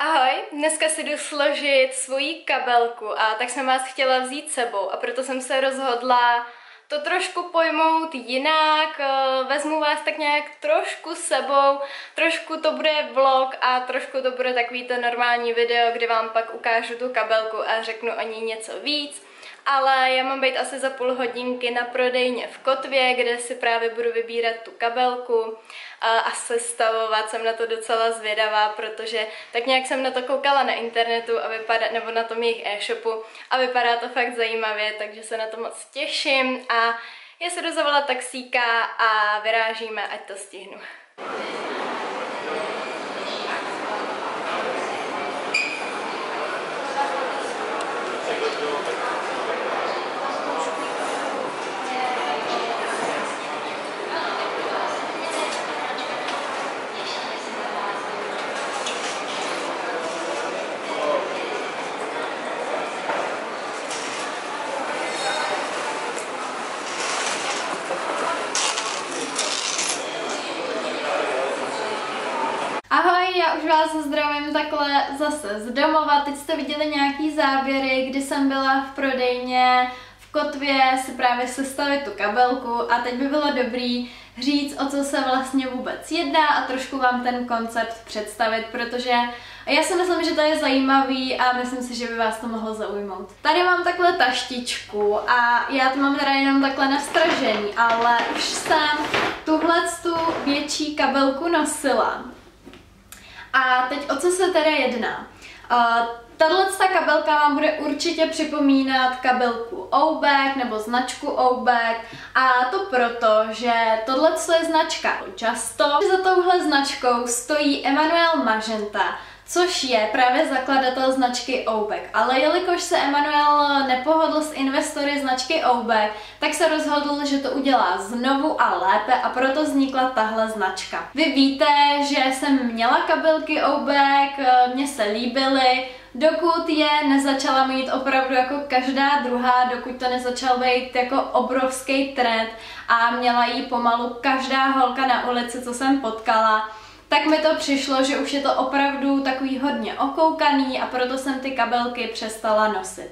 Ahoj, dneska si jdu složit svoji kabelku a tak jsem vás chtěla vzít sebou a proto jsem se rozhodla to trošku pojmout jinak, eh, vezmu vás tak nějak trošku sebou, trošku to bude vlog a trošku to bude takový to normální video, kde vám pak ukážu tu kabelku a řeknu o ní něco víc ale já mám být asi za půl hodinky na prodejně v Kotvě, kde si právě budu vybírat tu kabelku a sestavovat. Jsem na to docela zvědavá, protože tak nějak jsem na to koukala na internetu a vypadá, nebo na tom jejich e-shopu a vypadá to fakt zajímavě, takže se na to moc těším a já se dozavala taxíka a vyrážíme, ať to stihnu. já už vás zdravím takhle zase z domova. Teď jste viděli nějaký záběry, kdy jsem byla v prodejně v kotvě si právě sestavit tu kabelku a teď by bylo dobrý říct, o co se vlastně vůbec jedná a trošku vám ten koncept představit, protože já si myslím, že to je zajímavý a myslím si, že by vás to mohlo zaujmout. Tady mám takhle taštičku a já to mám teda jenom takhle nastražený, ale už jsem tuhle tu větší kabelku nosila. A teď o co se teda jedná? Uh, Tahle kabelka vám bude určitě připomínat kabelku Oubek nebo značku Oubek a to proto, že tohle je značka Často. Za touhle značkou stojí Emanuel Magenta, což je právě zakladatel značky Oubek. Ale jelikož se Emanuel nepohodl s investory značky Oubek, tak se rozhodl, že to udělá znovu a lépe a proto vznikla tahle značka. Vy víte, že jsem měla kabelky Oubek, mně se líbily, dokud je nezačala mít opravdu jako každá druhá, dokud to nezačal být jako obrovský trend a měla jí pomalu každá holka na ulici, co jsem potkala, tak mi to přišlo, že už je to opravdu takový hodně okoukaný a proto jsem ty kabelky přestala nosit.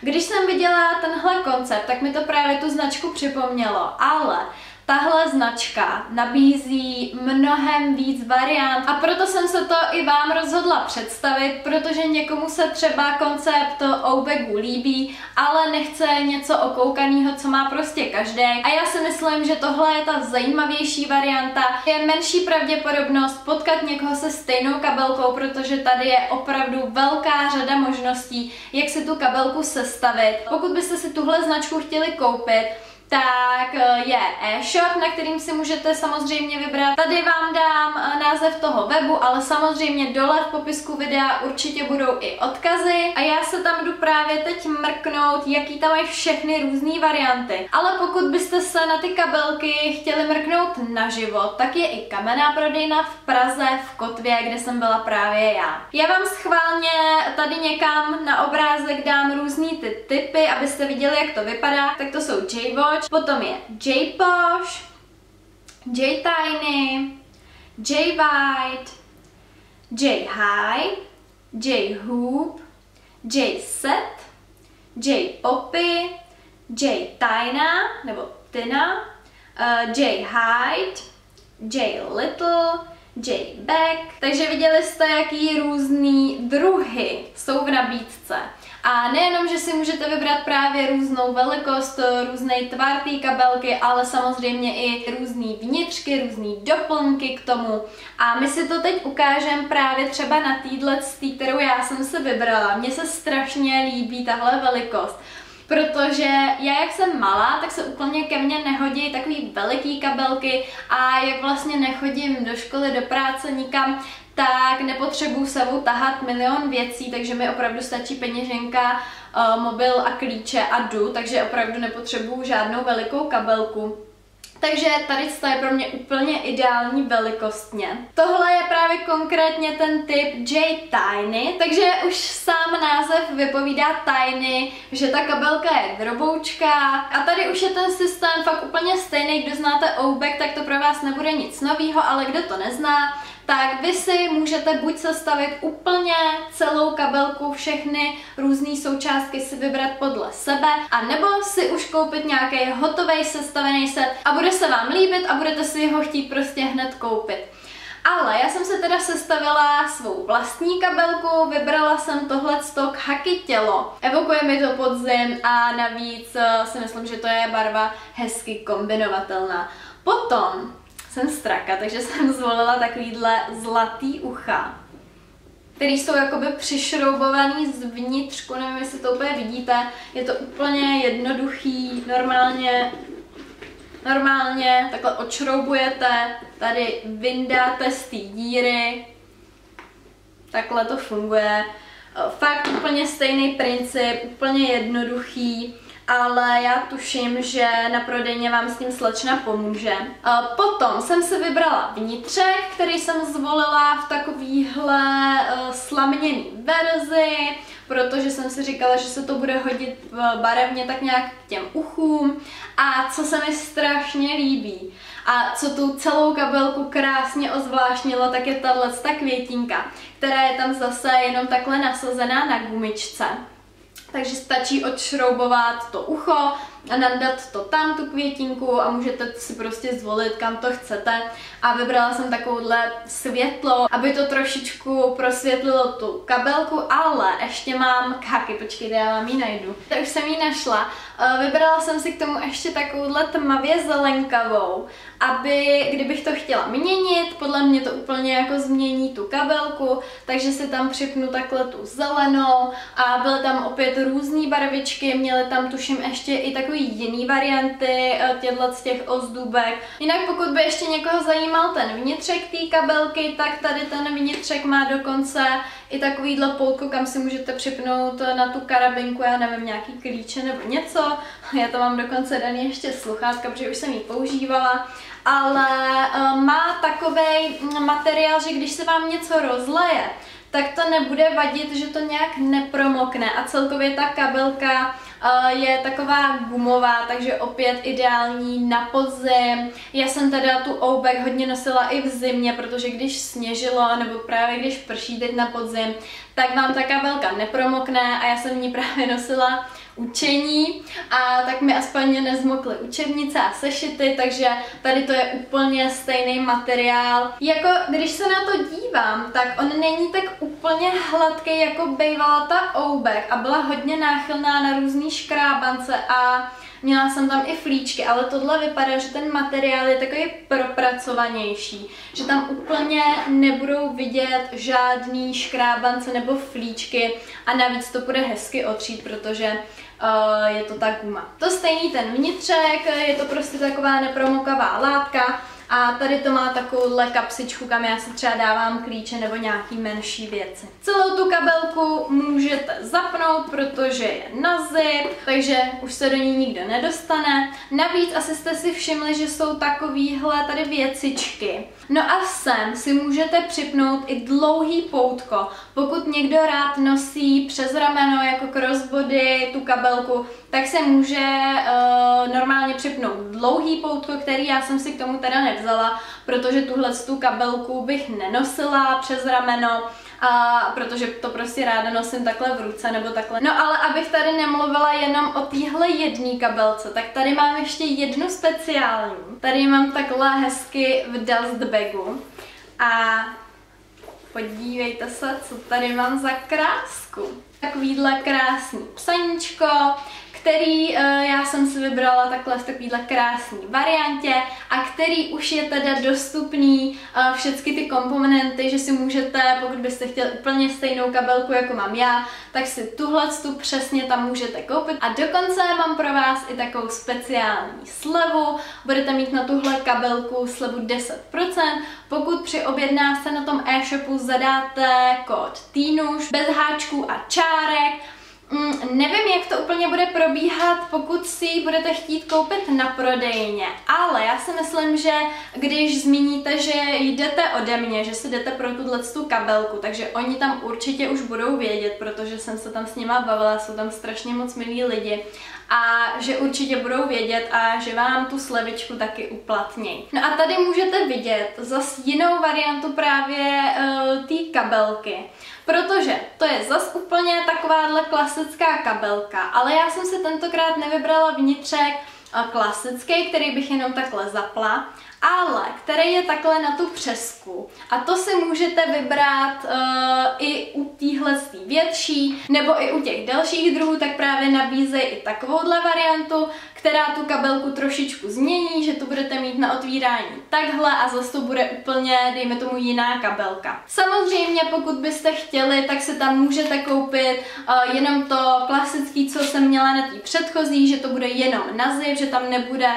Když jsem viděla tenhle koncept, tak mi to právě tu značku připomnělo, ale Tahle značka nabízí mnohem víc variant a proto jsem se to i vám rozhodla představit, protože někomu se třeba koncept Oubegu líbí, ale nechce něco okoukaného, co má prostě každý. A já si myslím, že tohle je ta zajímavější varianta. Je menší pravděpodobnost potkat někoho se stejnou kabelkou, protože tady je opravdu velká řada možností, jak si tu kabelku sestavit. Pokud byste si tuhle značku chtěli koupit, tak eh, je e-shop, na kterým si můžete samozřejmě vybrat. Tady vám dám eh, název toho webu, ale samozřejmě dole v popisku videa určitě budou i odkazy a já se tam jdu právě teď mrknout, jaký tam mají všechny různé varianty. Ale pokud byste se na ty kabelky chtěli mrknout naživo, tak je i kamenná prodejna v Praze, v Kotvě, kde jsem byla právě já. Já vám schválně tady někam na obrázek dám různý ty abyste viděli, jak to vypadá. Tak to jsou J-Watch, potom je J Posh, J Tiny, J White, J High, J Hoop, J Set, J Poppy, J Tina, nebo Tina, uh, J Height, J Little, J Back. Takže viděli jste, jaký různý druhy jsou v nabídce. A nejenom, že si můžete vybrat právě různou velikost, různé tvar té kabelky, ale samozřejmě i různé vnitřky, různé doplňky k tomu. A my si to teď ukážeme právě třeba na týdle, kterou já jsem si vybrala. Mně se strašně líbí tahle velikost protože já jak jsem malá, tak se úplně ke mně nehodí takový veliký kabelky a jak vlastně nechodím do školy, do práce nikam, tak nepotřebuju sebou tahat milion věcí, takže mi opravdu stačí peněženka, uh, mobil a klíče a jdu, takže opravdu nepotřebuju žádnou velikou kabelku. Takže tady je pro mě úplně ideální velikostně. Tohle je právě konkrétně ten typ J Tiny, takže už sám název vypovídá Tiny, že ta kabelka je droboučka a tady už je ten systém fakt úplně stejný, kdo znáte Oubek, tak to pro vás nebude nic nového, ale kdo to nezná, tak vy si můžete buď sestavit úplně celou kabelku, všechny různé součástky si vybrat podle sebe, a nebo si už koupit nějaký hotový sestavený set a bude se vám líbit a budete si ho chtít prostě hned koupit. Ale já jsem se teda sestavila svou vlastní kabelku, vybrala jsem tohle stok Haky tělo. Evokuje mi to podzim a navíc eh, si myslím, že to je barva hezky kombinovatelná. Potom jsem straka, takže jsem zvolila takovýhle zlatý ucha, který jsou jakoby přišroubovaný zvnitřku, nevím, jestli to úplně vidíte, je to úplně jednoduchý, normálně normálně takhle odšroubujete, tady vyndáte z té díry, takhle to funguje. Fakt úplně stejný princip, úplně jednoduchý ale já tuším, že na prodejně vám s tím slečna pomůže. Potom jsem si vybrala vnitřek, který jsem zvolila v takovýhle uh, slaměný verzi, protože jsem si říkala, že se to bude hodit barevně tak nějak k těm uchům a co se mi strašně líbí a co tu celou kabelku krásně ozvláštnilo, tak je tahle ta květinka, která je tam zase jenom takhle nasazená na gumičce. Takže stačí odšroubovat to ucho a nadat to tam, tu květinku a můžete si prostě zvolit, kam to chcete. A vybrala jsem takovouhle světlo, aby to trošičku prosvětlilo tu kabelku, ale ještě mám kaky, počkejte, já vám ji najdu. Tak už jsem ji našla. Eh, vybrala jsem si k tomu ještě takovouhle tmavě zelenkavou, aby, kdybych to chtěla měnit, podle mě to úplně jako změní tu kabelku, takže si tam připnu takhle tu zelenou a byly tam opět různé barvičky, měly tam tuším ještě i takový jiný varianty eh, těchto z těch ozdůbek. Jinak pokud by ještě někoho zajímal ten vnitřek té kabelky, tak tady ten vnitřek má dokonce i takovýhle poutko, kam si můžete připnout na tu karabinku, já nevím, nějaký klíče nebo něco. Já to mám dokonce daný ještě sluchátka, protože už jsem ji používala. Ale uh, má takový materiál, že když se vám něco rozleje, tak to nebude vadit, že to nějak nepromokne a celkově ta kabelka je taková gumová, takže opět ideální na podzim. Já jsem teda tu oubek hodně nosila i v zimě, protože když sněžilo, nebo právě když prší teď na podzim, tak vám ta kabelka nepromokne a já jsem ní právě nosila učení a tak mi aspoň nezmokly učebnice a sešity, takže tady to je úplně stejný materiál. Jako když se na to dívám, tak on není tak úplně hladký, jako bývala ta oubek a byla hodně náchylná na různý škrábance a Měla jsem tam i flíčky, ale tohle vypadá, že ten materiál je takový propracovanější, že tam úplně nebudou vidět žádný škrábance nebo flíčky a navíc to bude hezky otřít, protože uh, je to ta guma. To stejný ten vnitřek, je to prostě taková nepromokavá látka, a tady to má takovouhle kapsičku, kam já si třeba dávám klíče nebo nějaký menší věci. Celou tu kabelku můžete zapnout, protože je na zip, takže už se do ní nikdo nedostane. Navíc asi jste si všimli, že jsou takovýhle tady věcičky. No a sem si můžete připnout i dlouhý poutko. Pokud někdo rád nosí přes rameno jako crossbody tu kabelku, tak se může uh, normálně připnout dlouhý poutko, který já jsem si k tomu teda nevzala, protože tuhle tu kabelku bych nenosila přes rameno, a protože to prostě ráda nosím takhle v ruce nebo takhle. No ale abych tady nemluvila jenom o téhle jedné kabelce, tak tady mám ještě jednu speciální. Tady mám takhle hezky v dust bagu. A podívejte se, co tady mám za krásku. Takovýhle krásný psaníčko, který uh, já jsem si vybrala takhle v takovýhle krásný variantě a který už je teda dostupný uh, všechny ty komponenty, že si můžete, pokud byste chtěli úplně stejnou kabelku jako mám já, tak si tuhle tu přesně tam můžete koupit. A dokonce mám pro vás i takovou speciální slevu, budete mít na tuhle kabelku slevu 10%, pokud při objednávce na tom e-shopu zadáte kód TEENUŠ bez háčků a čárek, Mm, nevím, jak to úplně bude probíhat, pokud si ji budete chtít koupit na prodejně, ale já si myslím, že když zmíníte, že jdete ode mě, že si jdete pro tuhle tu kabelku, takže oni tam určitě už budou vědět, protože jsem se tam s nima bavila, jsou tam strašně moc milí lidi a že určitě budou vědět a že vám tu slevičku taky uplatnějí. No a tady můžete vidět zase jinou variantu právě uh, té kabelky. Protože to je zas úplně takováhle klasická kabelka, ale já jsem si tentokrát nevybrala vnitřek klasický, který bych jenom takhle zapla, ale který je takhle na tu přesku. A to si můžete vybrat uh, i u téhle větší, nebo i u těch dalších druhů, tak právě nabízejí i takovouhle variantu, která tu kabelku trošičku změní, že to budete mít na otvírání takhle a zase to bude úplně, dejme tomu, jiná kabelka. Samozřejmě, pokud byste chtěli, tak se tam můžete koupit uh, jenom to klasický, co jsem měla na té předchozí, že to bude jenom na zip, že tam nebude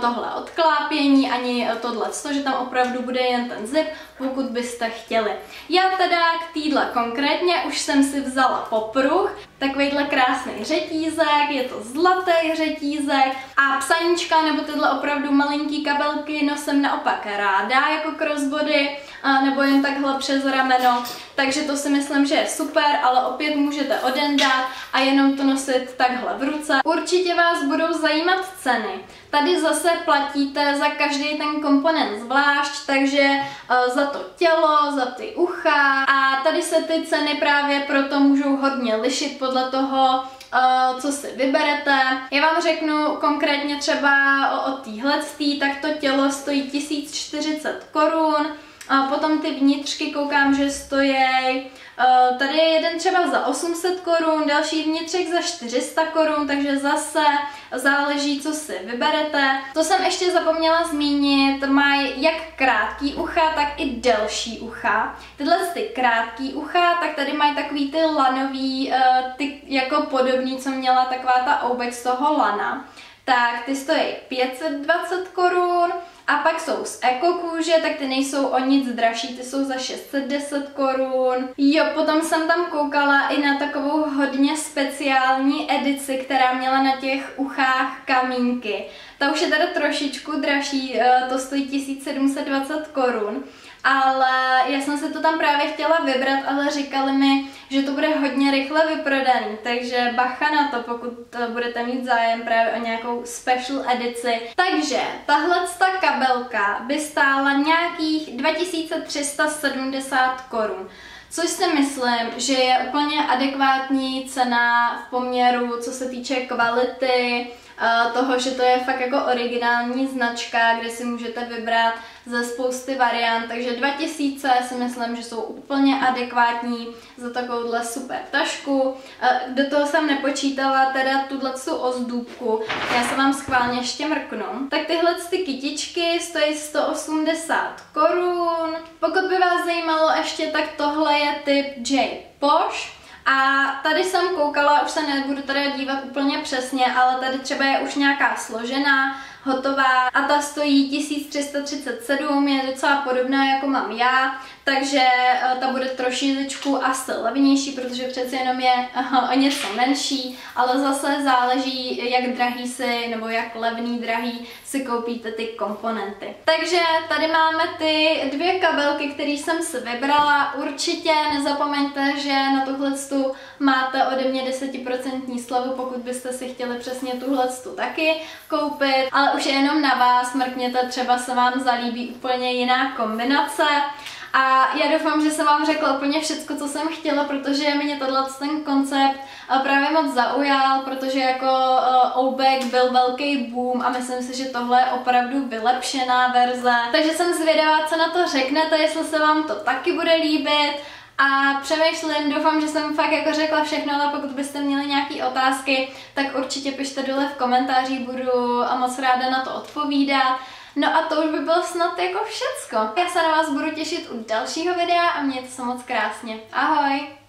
tohle odklápění, ani tohle, že tam opravdu bude jen ten zip, pokud byste chtěli. Já teda k týdle konkrétně už jsem si vzala popruh, takovýhle krásný řetízek, je to zlatý řetízek a psaníčka nebo tyhle opravdu malinký kabelky nosím naopak ráda jako crossbody, nebo jen takhle přes rameno, takže to si myslím, že je super, ale opět můžete odendat a jenom to nosit takhle v ruce. Určitě vás budou zajímat ceny. Tady zase platíte za každý ten komponent zvlášť, takže uh, za to tělo, za ty ucha a tady se ty ceny právě proto můžou hodně lišit podle toho, Uh, co si vyberete. Já vám řeknu konkrétně třeba o, téhle, tak to tělo stojí 1040 korun, potom ty vnitřky koukám, že stojí, tady je jeden třeba za 800 korun, další vnitřek za 400 korun, takže zase záleží, co si vyberete. To jsem ještě zapomněla zmínit, mají jak krátký ucha, tak i delší ucha. Tyhle ty krátký ucha, tak tady mají takový ty lanový, uh, ty jako podobný, co měla taková ta obec z toho lana. Tak ty stojí 520 korun, a pak jsou z Eko kůže, tak ty nejsou o nic dražší, ty jsou za 610 korun. Jo, potom jsem tam koukala i na takovou hodně speciální edici, která měla na těch uchách kamínky. Ta už je teda trošičku dražší, eh, to stojí 1720 korun ale já jsem se to tam právě chtěla vybrat, ale říkali mi, že to bude hodně rychle vyprodaný, takže bacha na to, pokud budete mít zájem právě o nějakou special edici. Takže tahle ta kabelka by stála nějakých 2370 korun. Což si myslím, že je úplně adekvátní cena v poměru, co se týče kvality, eh, toho, že to je fakt jako originální značka, kde si můžete vybrat ze spousty variant, takže 2000 si myslím, že jsou úplně adekvátní za takovouhle super tašku. Do toho jsem nepočítala teda tuhle ozdůbku, já se vám schválně ještě mrknu. Tak tyhle ty kytičky stojí 180 korun. Pokud by vás zajímalo ještě, tak tohle je typ J. Posh. A tady jsem koukala, už se nebudu tady dívat úplně přesně, ale tady třeba je už nějaká složená, hotová. A ta stojí 1337, je docela podobná jako mám já, takže eh, ta bude trošičku asi levnější, protože přece jenom je o něco menší, ale zase záleží, jak drahý si, nebo jak levný drahý si koupíte ty komponenty. Takže tady máme ty dvě kabelky, které jsem si vybrala. Určitě nezapomeňte, že na tuhle máte ode mě 10% slevu, pokud byste si chtěli přesně tuhle taky koupit, ale už je jenom na vás, mrkněte, třeba se vám zalíbí úplně jiná kombinace. A já doufám, že jsem vám řekla úplně všechno, co jsem chtěla, protože mě tohle ten koncept eh, právě moc zaujal, protože jako uh, Oubek byl velký boom a myslím si, že tohle je opravdu vylepšená verze. Takže jsem zvědavá, co na to řeknete, jestli se vám to taky bude líbit. A přemýšlím, doufám, že jsem fakt jako řekla všechno, ale pokud byste měli nějaké otázky, tak určitě pište dole v komentářích, budu a moc ráda na to odpovídat. No a to už by bylo snad jako všecko. Já se na vás budu těšit u dalšího videa a mějte se moc krásně. Ahoj!